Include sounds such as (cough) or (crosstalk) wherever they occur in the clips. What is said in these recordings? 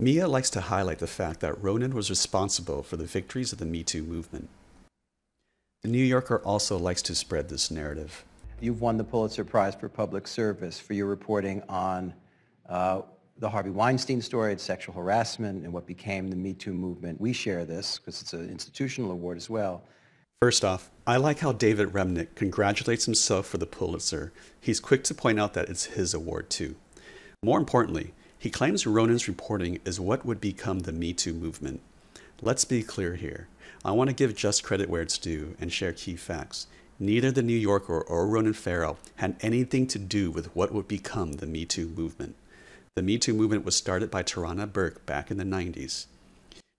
Mia likes to highlight the fact that Ronan was responsible for the victories of the Me Too movement. The New Yorker also likes to spread this narrative. You've won the Pulitzer Prize for Public Service for your reporting on uh, the Harvey Weinstein story, its sexual harassment, and what became the Me Too movement. We share this because it's an institutional award as well. First off, I like how David Remnick congratulates himself for the Pulitzer. He's quick to point out that it's his award too. More importantly, he claims Ronan's reporting is what would become the Me Too movement. Let's be clear here. I want to give just credit where it's due and share key facts. Neither the New Yorker or Ronan Farrow had anything to do with what would become the Me Too movement. The Me Too movement was started by Tarana Burke back in the 90s.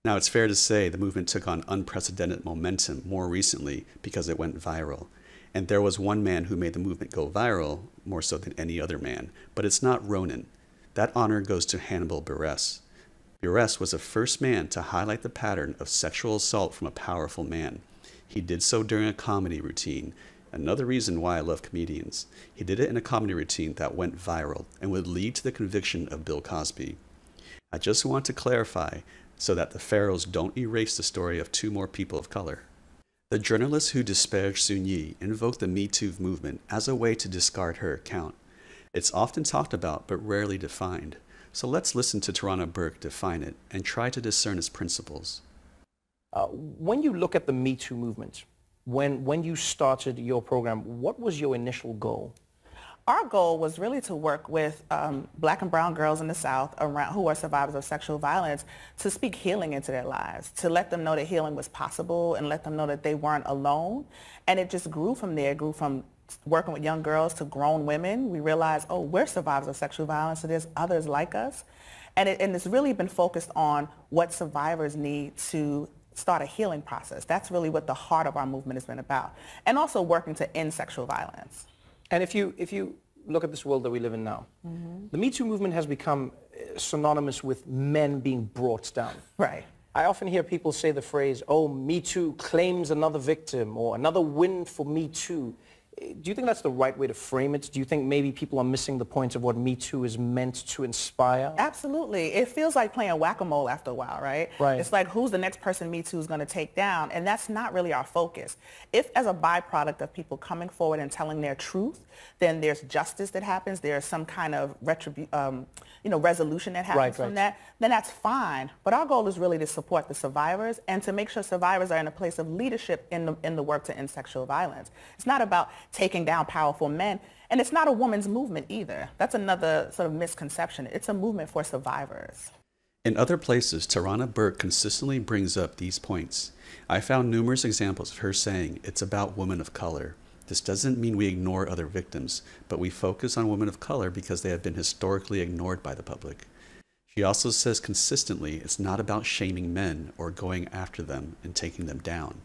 Now, it's fair to say the movement took on unprecedented momentum more recently because it went viral. And there was one man who made the movement go viral more so than any other man, but it's not Ronan. That honor goes to Hannibal Buress. Buress was the first man to highlight the pattern of sexual assault from a powerful man. He did so during a comedy routine. Another reason why I love comedians. He did it in a comedy routine that went viral and would lead to the conviction of Bill Cosby. I just want to clarify so that the Farrows don't erase the story of two more people of color. The journalists who disparaged Soon-Yi invoked the Me Too movement as a way to discard her account. It's often talked about but rarely defined. So let's listen to Tarana Burke define it and try to discern its principles. Uh, when you look at the Me Too movement, when, when you started your program, what was your initial goal? Our goal was really to work with um, black and brown girls in the South around, who are survivors of sexual violence to speak healing into their lives, to let them know that healing was possible and let them know that they weren't alone. And it just grew from there, grew from working with young girls to grown women. We realized, oh, we're survivors of sexual violence, so there's others like us. And, it, and it's really been focused on what survivors need to start a healing process. That's really what the heart of our movement has been about. And also working to end sexual violence. And if you, if you look at this world that we live in now, mm-hmm. the Me Too movement has become uh, synonymous with men being brought down. Right. I often hear people say the phrase, oh, Me Too claims another victim or another win for Me Too do you think that's the right way to frame it? Do you think maybe people are missing the point of what Me Too is meant to inspire? Absolutely. It feels like playing whack-a-mole after a while, right? Right. It's like who's the next person Me Too is going to take down, and that's not really our focus. If as a byproduct of people coming forward and telling their truth, then there's justice that happens, there's some kind of retribu- um, you know, resolution that happens right, from right. that, then that's fine. But our goal is really to support the survivors and to make sure survivors are in a place of leadership in the, in the work to end sexual violence. It's not about taking down powerful men. And it's not a woman's movement either. That's another sort of misconception. It's a movement for survivors. In other places, Tarana Burke consistently brings up these points. I found numerous examples of her saying it's about women of color. This doesn't mean we ignore other victims, but we focus on women of color because they have been historically ignored by the public. She also says consistently it's not about shaming men or going after them and taking them down.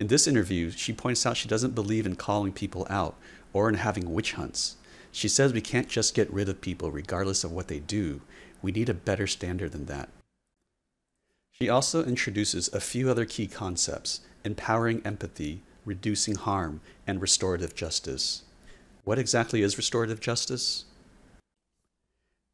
In this interview, she points out she doesn't believe in calling people out or in having witch hunts. She says we can't just get rid of people regardless of what they do. We need a better standard than that. She also introduces a few other key concepts empowering empathy, reducing harm, and restorative justice. What exactly is restorative justice?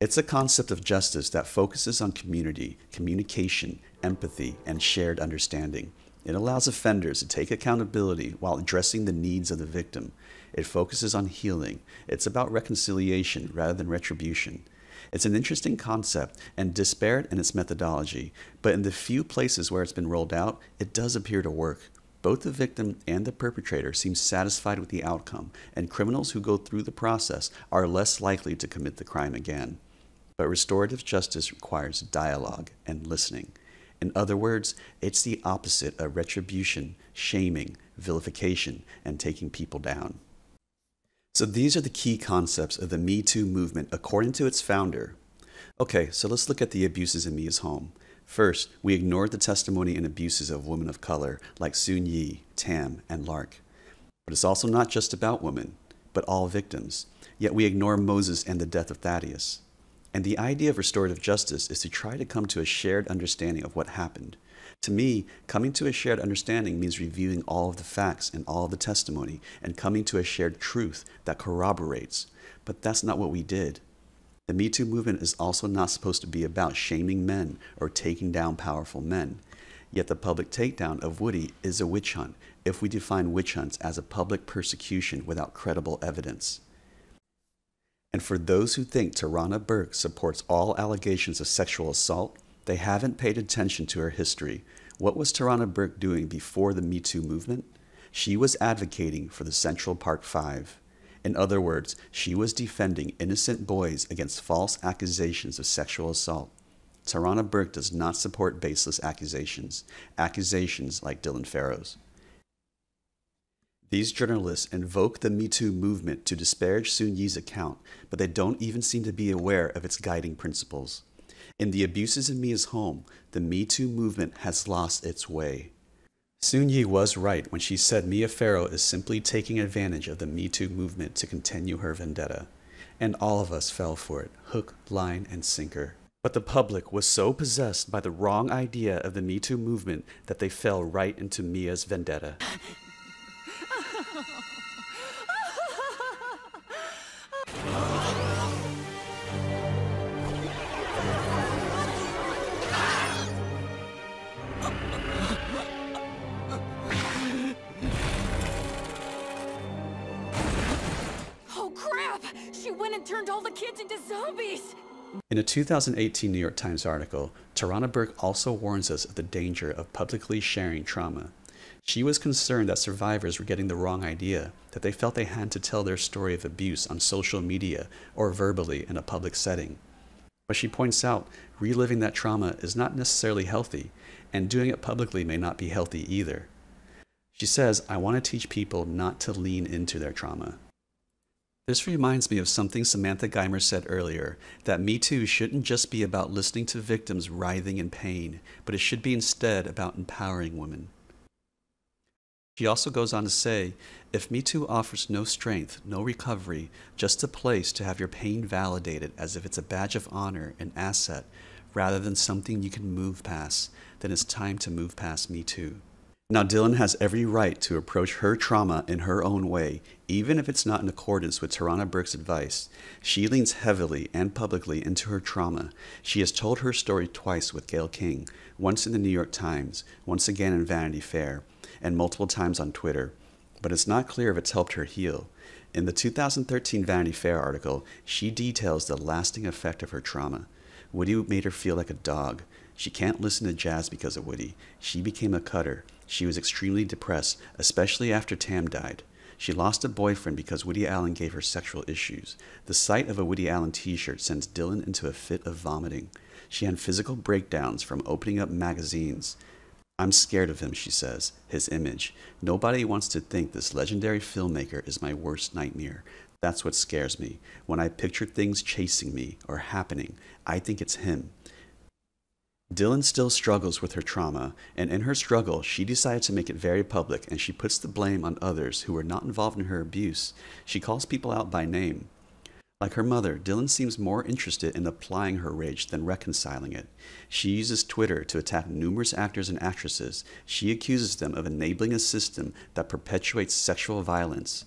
It's a concept of justice that focuses on community, communication, empathy, and shared understanding. It allows offenders to take accountability while addressing the needs of the victim. It focuses on healing. It's about reconciliation rather than retribution. It's an interesting concept and disparate in its methodology, but in the few places where it's been rolled out, it does appear to work. Both the victim and the perpetrator seem satisfied with the outcome, and criminals who go through the process are less likely to commit the crime again. But restorative justice requires dialogue and listening. In other words, it's the opposite of retribution, shaming, vilification, and taking people down. So these are the key concepts of the Me Too movement according to its founder. Okay, so let's look at the abuses in Mia's home. First, we ignored the testimony and abuses of women of color like Soon-Yi, Tam, and Lark. But it's also not just about women, but all victims. Yet we ignore Moses and the death of Thaddeus. And the idea of restorative justice is to try to come to a shared understanding of what happened. To me, coming to a shared understanding means reviewing all of the facts and all of the testimony and coming to a shared truth that corroborates. But that's not what we did. The Me Too movement is also not supposed to be about shaming men or taking down powerful men. Yet the public takedown of Woody is a witch hunt if we define witch hunts as a public persecution without credible evidence. And for those who think Tarana Burke supports all allegations of sexual assault, they haven't paid attention to her history. What was Tarana Burke doing before the Me Too movement? She was advocating for the Central Park Five. In other words, she was defending innocent boys against false accusations of sexual assault. Tarana Burke does not support baseless accusations, accusations like Dylan Farrow's. These journalists invoke the Me Too movement to disparage Soon Yi's account, but they don't even seem to be aware of its guiding principles. In the abuses in Mia's home, the Me Too movement has lost its way. Soon Yi was right when she said Mia Farrow is simply taking advantage of the Me Too movement to continue her vendetta. And all of us fell for it, hook, line, and sinker. But the public was so possessed by the wrong idea of the Me Too movement that they fell right into Mia's vendetta. 2018 New York Times article, Tarana Burke also warns us of the danger of publicly sharing trauma. She was concerned that survivors were getting the wrong idea, that they felt they had to tell their story of abuse on social media or verbally in a public setting. But she points out reliving that trauma is not necessarily healthy, and doing it publicly may not be healthy either. She says, I want to teach people not to lean into their trauma. This reminds me of something Samantha Geimer said earlier that Me Too shouldn't just be about listening to victims writhing in pain, but it should be instead about empowering women. She also goes on to say if Me Too offers no strength, no recovery, just a place to have your pain validated as if it's a badge of honor, an asset, rather than something you can move past, then it's time to move past Me Too. Now, Dylan has every right to approach her trauma in her own way, even if it's not in accordance with Tarana Burke's advice. She leans heavily and publicly into her trauma. She has told her story twice with Gayle King, once in the New York Times, once again in Vanity Fair, and multiple times on Twitter. But it's not clear if it's helped her heal. In the 2013 Vanity Fair article, she details the lasting effect of her trauma. Woody made her feel like a dog. She can't listen to jazz because of Woody. She became a cutter. She was extremely depressed, especially after Tam died. She lost a boyfriend because Woody Allen gave her sexual issues. The sight of a Woody Allen t shirt sends Dylan into a fit of vomiting. She had physical breakdowns from opening up magazines. I'm scared of him, she says, his image. Nobody wants to think this legendary filmmaker is my worst nightmare. That's what scares me. When I picture things chasing me or happening, I think it's him. Dylan still struggles with her trauma, and in her struggle, she decides to make it very public and she puts the blame on others who were not involved in her abuse. She calls people out by name. Like her mother, Dylan seems more interested in applying her rage than reconciling it. She uses Twitter to attack numerous actors and actresses. She accuses them of enabling a system that perpetuates sexual violence.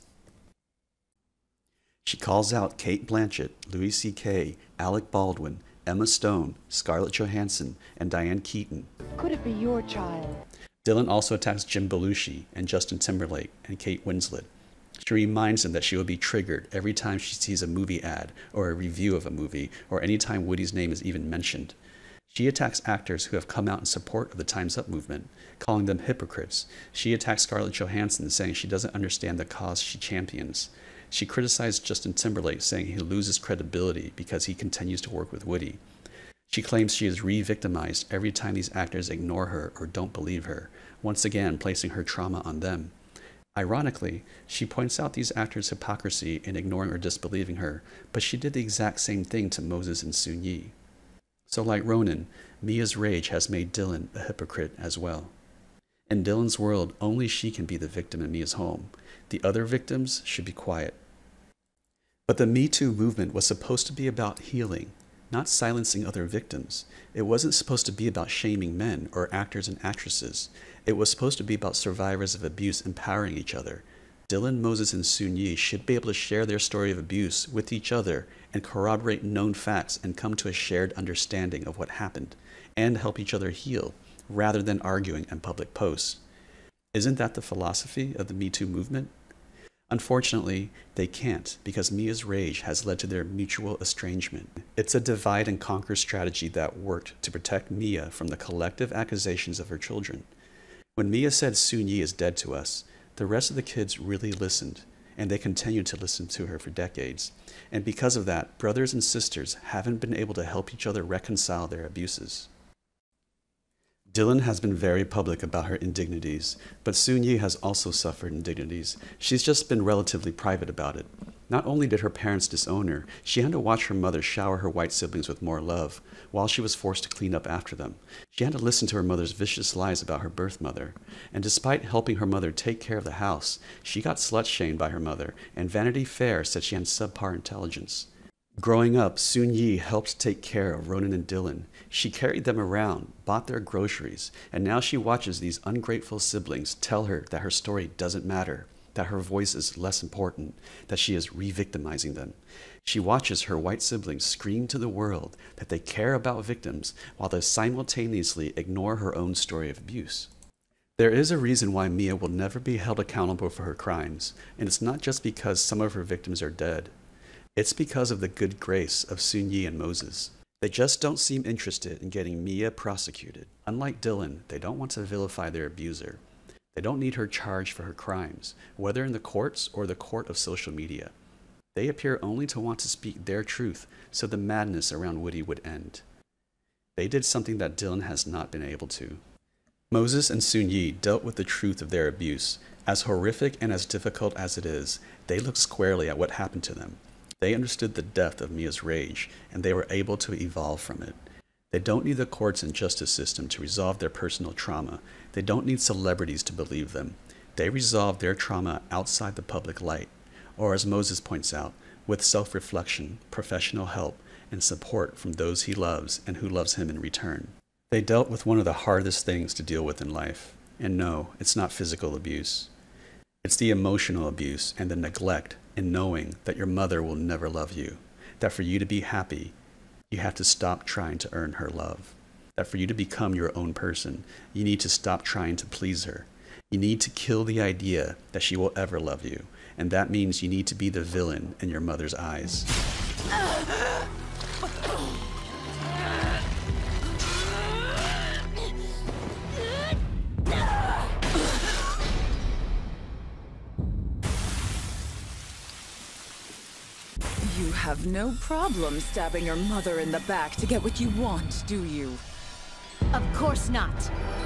She calls out Cate Blanchett, Louis C.K., Alec Baldwin, Emma Stone, Scarlett Johansson, and Diane Keaton. Could it be your child? Dylan also attacks Jim Belushi and Justin Timberlake and Kate Winslet. She reminds them that she will be triggered every time she sees a movie ad or a review of a movie or any time Woody's name is even mentioned. She attacks actors who have come out in support of the Time's Up movement, calling them hypocrites. She attacks Scarlett Johansson, saying she doesn't understand the cause she champions. She criticized Justin Timberlake, saying he loses credibility because he continues to work with Woody. She claims she is re victimized every time these actors ignore her or don't believe her, once again placing her trauma on them. Ironically, she points out these actors' hypocrisy in ignoring or disbelieving her, but she did the exact same thing to Moses and Soon Yi. So, like Ronan, Mia's rage has made Dylan a hypocrite as well. In Dylan's world, only she can be the victim in Mia's home. The other victims should be quiet. But the Me Too movement was supposed to be about healing, not silencing other victims. It wasn't supposed to be about shaming men or actors and actresses. It was supposed to be about survivors of abuse empowering each other. Dylan, Moses, and Soon Yi should be able to share their story of abuse with each other and corroborate known facts and come to a shared understanding of what happened and help each other heal rather than arguing in public posts. Isn't that the philosophy of the Me Too movement? Unfortunately, they can't because Mia's rage has led to their mutual estrangement. It's a divide and conquer strategy that worked to protect Mia from the collective accusations of her children. When Mia said Soon Yi is dead to us, the rest of the kids really listened, and they continued to listen to her for decades. And because of that, brothers and sisters haven't been able to help each other reconcile their abuses. Dylan has been very public about her indignities, but Soon Yi has also suffered indignities. She's just been relatively private about it. Not only did her parents disown her, she had to watch her mother shower her white siblings with more love, while she was forced to clean up after them. She had to listen to her mother's vicious lies about her birth mother. And despite helping her mother take care of the house, she got slut shamed by her mother, and Vanity Fair said she had subpar intelligence. Growing up, Soon Yi helped take care of Ronan and Dylan. She carried them around, bought their groceries, and now she watches these ungrateful siblings tell her that her story doesn't matter that her voice is less important, that she is re victimizing them. She watches her white siblings scream to the world that they care about victims while they simultaneously ignore her own story of abuse. There is a reason why Mia will never be held accountable for her crimes, and it's not just because some of her victims are dead. It's because of the good grace of Soon Yi and Moses. They just don't seem interested in getting Mia prosecuted. Unlike Dylan, they don't want to vilify their abuser. They don't need her charged for her crimes, whether in the courts or the court of social media. They appear only to want to speak their truth so the madness around Woody would end. They did something that Dylan has not been able to. Moses and Soon Yi dealt with the truth of their abuse. As horrific and as difficult as it is, they looked squarely at what happened to them. They understood the depth of Mia's rage, and they were able to evolve from it. They don't need the courts and justice system to resolve their personal trauma. They don't need celebrities to believe them. They resolve their trauma outside the public light, or as Moses points out, with self reflection, professional help, and support from those he loves and who loves him in return. They dealt with one of the hardest things to deal with in life. And no, it's not physical abuse. It's the emotional abuse and the neglect in knowing that your mother will never love you, that for you to be happy, you have to stop trying to earn her love. That for you to become your own person, you need to stop trying to please her. You need to kill the idea that she will ever love you. And that means you need to be the villain in your mother's eyes. (laughs) have no problem stabbing your mother in the back to get what you want, do you? Of course not.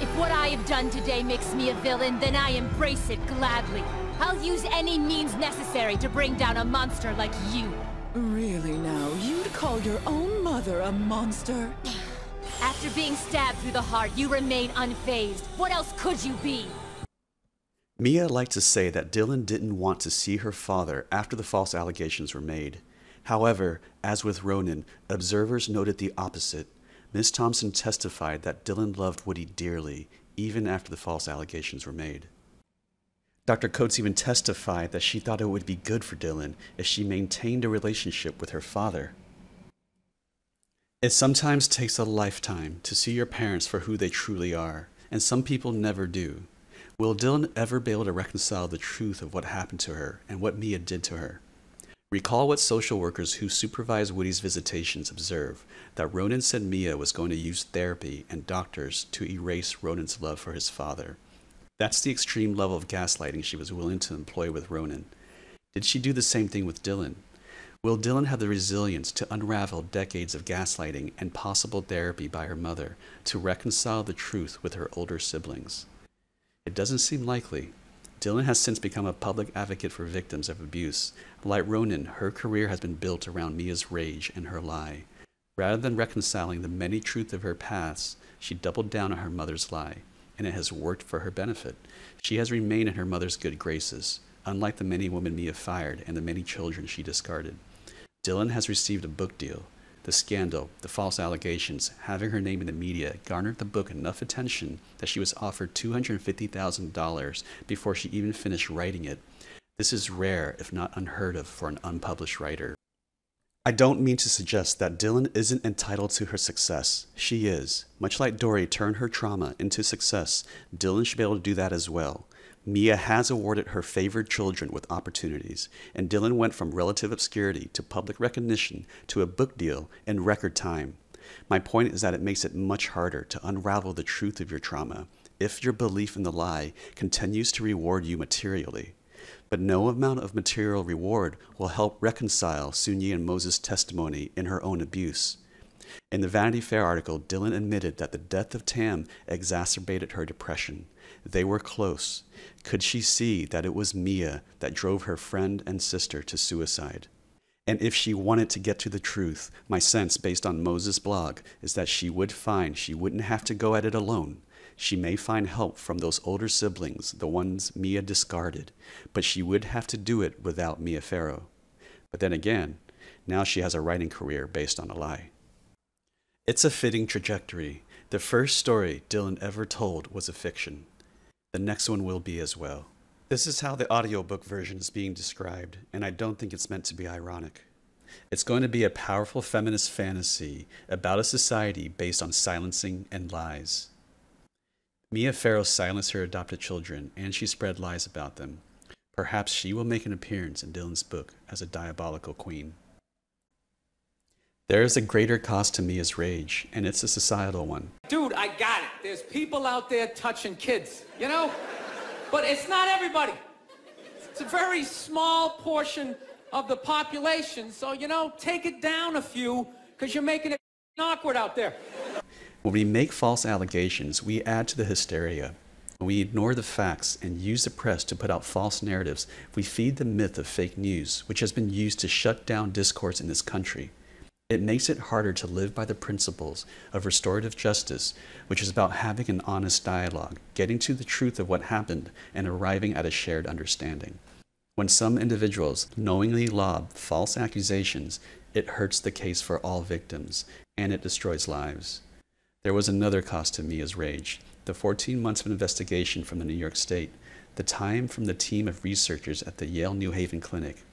If what I have done today makes me a villain, then I embrace it gladly. I'll use any means necessary to bring down a monster like you. Really now, you'd call your own mother a monster? (sighs) After being stabbed through the heart, you remain unfazed. What else could you be? Mia liked to say that Dylan didn't want to see her father after the false allegations were made. However, as with Ronan, observers noted the opposite. Miss Thompson testified that Dylan loved Woody dearly, even after the false allegations were made. Dr. Coates even testified that she thought it would be good for Dylan if she maintained a relationship with her father. It sometimes takes a lifetime to see your parents for who they truly are, and some people never do. Will Dylan ever be able to reconcile the truth of what happened to her and what Mia did to her? Recall what social workers who supervise Woody's visitations observe that Ronan said Mia was going to use therapy and doctors to erase Ronan's love for his father. That's the extreme level of gaslighting she was willing to employ with Ronan. Did she do the same thing with Dylan? Will Dylan have the resilience to unravel decades of gaslighting and possible therapy by her mother to reconcile the truth with her older siblings? It doesn't seem likely. Dylan has since become a public advocate for victims of abuse. Like Ronan, her career has been built around Mia's rage and her lie. Rather than reconciling the many truths of her past, she doubled down on her mother's lie, and it has worked for her benefit. She has remained in her mother's good graces, unlike the many women Mia fired and the many children she discarded. Dylan has received a book deal. The scandal, the false allegations, having her name in the media garnered the book enough attention that she was offered $250,000 before she even finished writing it. This is rare, if not unheard of, for an unpublished writer. I don't mean to suggest that Dylan isn't entitled to her success. She is. Much like Dory turned her trauma into success, Dylan should be able to do that as well. Mia has awarded her favored children with opportunities, and Dylan went from relative obscurity to public recognition to a book deal in record time. My point is that it makes it much harder to unravel the truth of your trauma if your belief in the lie continues to reward you materially but no amount of material reward will help reconcile Soon-Yi and Moses' testimony in her own abuse. In the Vanity Fair article, Dylan admitted that the death of Tam exacerbated her depression. They were close. Could she see that it was Mia that drove her friend and sister to suicide? And if she wanted to get to the truth, my sense, based on Moses' blog, is that she would find she wouldn't have to go at it alone. She may find help from those older siblings, the ones Mia discarded, but she would have to do it without Mia Farrow. But then again, now she has a writing career based on a lie. It's a fitting trajectory. The first story Dylan ever told was a fiction. The next one will be as well. This is how the audiobook version is being described, and I don't think it's meant to be ironic. It's going to be a powerful feminist fantasy about a society based on silencing and lies. Mia Farrow silenced her adopted children, and she spread lies about them. Perhaps she will make an appearance in Dylan's book as a diabolical queen. There is a greater cost to Mia's rage, and it's a societal one. Dude, I got it. There's people out there touching kids, you know? But it's not everybody. It's a very small portion of the population, so, you know, take it down a few, because you're making it awkward out there. When we make false allegations, we add to the hysteria. When we ignore the facts and use the press to put out false narratives, we feed the myth of fake news, which has been used to shut down discourse in this country. It makes it harder to live by the principles of restorative justice, which is about having an honest dialogue, getting to the truth of what happened, and arriving at a shared understanding. When some individuals knowingly lob false accusations, it hurts the case for all victims, and it destroys lives. There was another cost to Mia's rage the 14 months of investigation from the New York State, the time from the team of researchers at the Yale New Haven Clinic.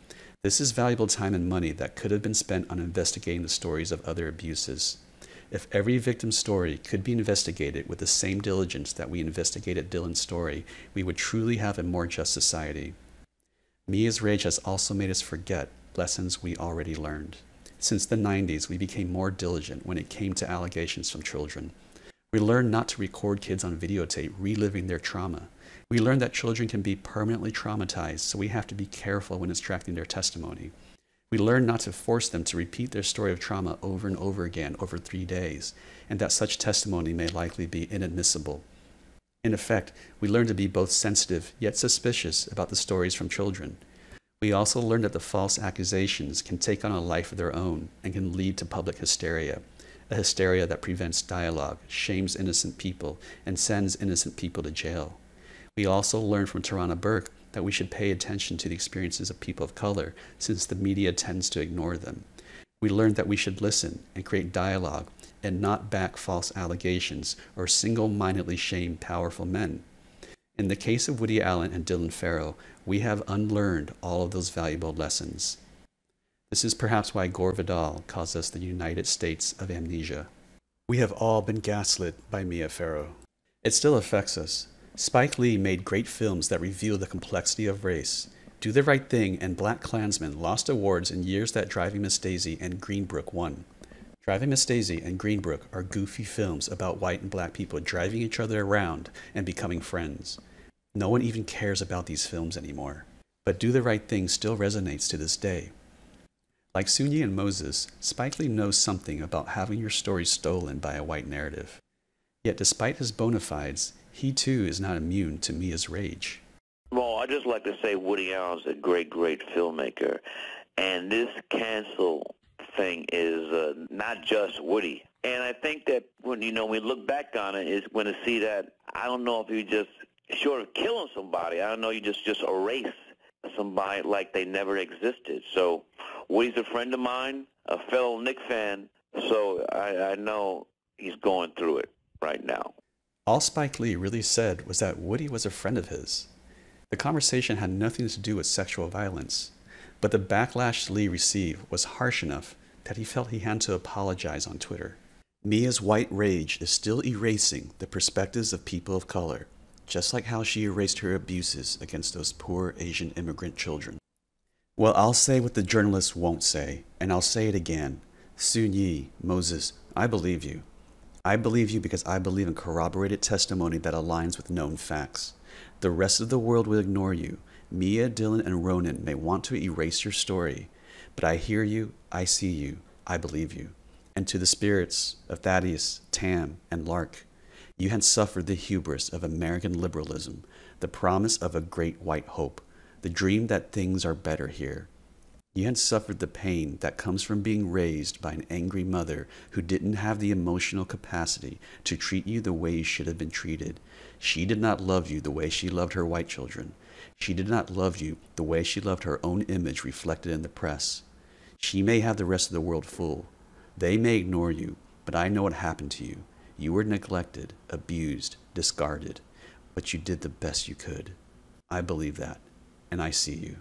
This is valuable time and money that could have been spent on investigating the stories of other abuses. If every victim's story could be investigated with the same diligence that we investigated Dylan's story, we would truly have a more just society. Mia's rage has also made us forget lessons we already learned. Since the 90s, we became more diligent when it came to allegations from children. We learned not to record kids on videotape reliving their trauma. We learned that children can be permanently traumatized, so we have to be careful when extracting their testimony. We learned not to force them to repeat their story of trauma over and over again over three days, and that such testimony may likely be inadmissible. In effect, we learned to be both sensitive yet suspicious about the stories from children. We also learned that the false accusations can take on a life of their own and can lead to public hysteria, a hysteria that prevents dialogue, shames innocent people, and sends innocent people to jail. We also learned from Tarana Burke that we should pay attention to the experiences of people of color since the media tends to ignore them. We learned that we should listen and create dialogue and not back false allegations or single mindedly shame powerful men. In the case of Woody Allen and Dylan Farrow, we have unlearned all of those valuable lessons. This is perhaps why Gore Vidal calls us the United States of amnesia. We have all been gaslit by Mia Farrow. It still affects us. Spike Lee made great films that reveal the complexity of race. Do the Right Thing and BlacKkKlansman lost awards in years that Driving Miss Daisy and Green Book won. Driving Miss Daisy and Green Book are goofy films about white and black people driving each other around and becoming friends. No one even cares about these films anymore. But Do the Right Thing still resonates to this day. Like Soon-Yi and Moses, Spike Lee knows something about having your story stolen by a white narrative. Yet despite his bona fides, he too is not immune to Mia's rage. Well, I just like to say Woody Allen's a great, great filmmaker. And this cancel thing is uh, not just Woody. And I think that when, you know, when we look back on it, is when to see that, I don't know if you just short of killing somebody, I don't know, you just just erase somebody like they never existed. So Woody's a friend of mine, a fellow Knick fan, so I, I know he's going through it right now. All Spike Lee really said was that Woody was a friend of his. The conversation had nothing to do with sexual violence, but the backlash Lee received was harsh enough that he felt he had to apologize on Twitter. Mia's white rage is still erasing the perspectives of people of color, just like how she erased her abuses against those poor Asian immigrant children. Well, I'll say what the journalists won't say, and I'll say it again. Soon Yi, Moses, I believe you. I believe you because I believe in corroborated testimony that aligns with known facts. The rest of the world will ignore you. Mia, Dylan, and Ronan may want to erase your story, but I hear you, I see you, I believe you. And to the spirits of Thaddeus, Tam, and Lark, you had suffered the hubris of American liberalism, the promise of a great white hope, the dream that things are better here. You had suffered the pain that comes from being raised by an angry mother who didn't have the emotional capacity to treat you the way you should have been treated. She did not love you the way she loved her white children. She did not love you the way she loved her own image reflected in the press. She may have the rest of the world full. They may ignore you, but I know what happened to you. You were neglected, abused, discarded, but you did the best you could. I believe that, and I see you.